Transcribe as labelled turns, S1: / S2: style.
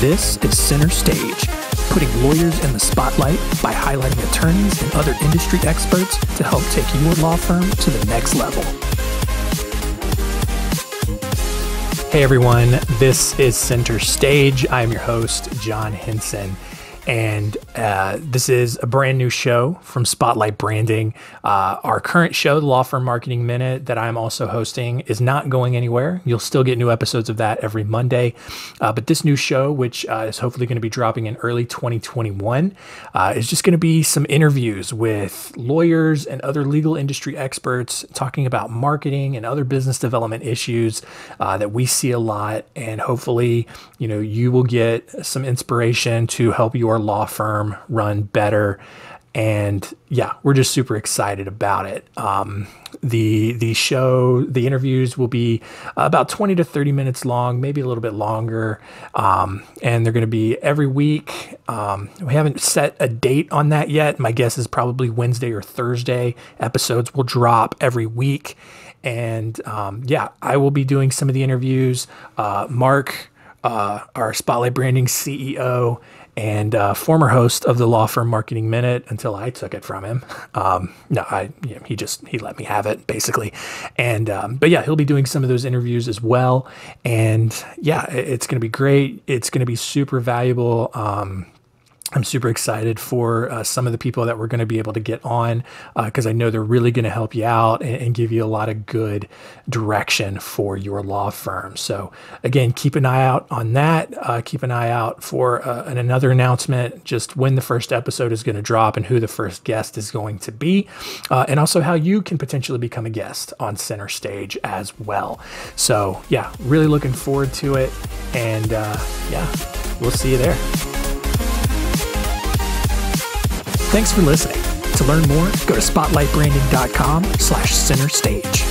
S1: This is Center Stage, putting lawyers in the spotlight by highlighting attorneys and other industry experts to help take your law firm to the next level. Hey everyone, this is Center Stage. I'm your host, John Henson. And uh, this is a brand new show from Spotlight Branding. Uh, our current show, the Law Firm Marketing Minute, that I'm also hosting, is not going anywhere. You'll still get new episodes of that every Monday. Uh, but this new show, which uh, is hopefully going to be dropping in early 2021, uh, is just going to be some interviews with lawyers and other legal industry experts talking about marketing and other business development issues that we see a lot. And hopefully, you know, you will get some inspiration to help your law firm run better. And yeah, we're just super excited about it. Um, the the show, the interviews will be about 20 to 30 minutes long, maybe a little bit longer, um, and they're going to be every week. Um, we haven't set a date on that yet. My guess is probably Wednesday or Thursday. Episodes will drop every week, and um, yeah, I will be doing some of the interviews. Uh, Mark, uh, our Spotlight Branding CEO and uh, former host of the law firm Marketing Minute until I took it from him. Um, no, I you know, he just he let me have it basically, and um, but yeah, he'll be doing some of those interviews as well, and yeah, it's going to be great. It's going to be super valuable. Um, I'm super excited for uh, some of the people that we're going to be able to get on because uh, I know they're really going to help you out and, and, give you a lot of good direction for your law firm. So, again, keep an eye out on that. Uh, keep an eye out for uh, an, another announcement, just when the first episode is going to drop and who the first guest is going to be, uh, and also how you can potentially become a guest on Center Stage as well. So, yeah, really looking forward to it. And uh, yeah, we'll see you there. Thanks for listening. To learn more, go to spotlightbranding.com slash center stage.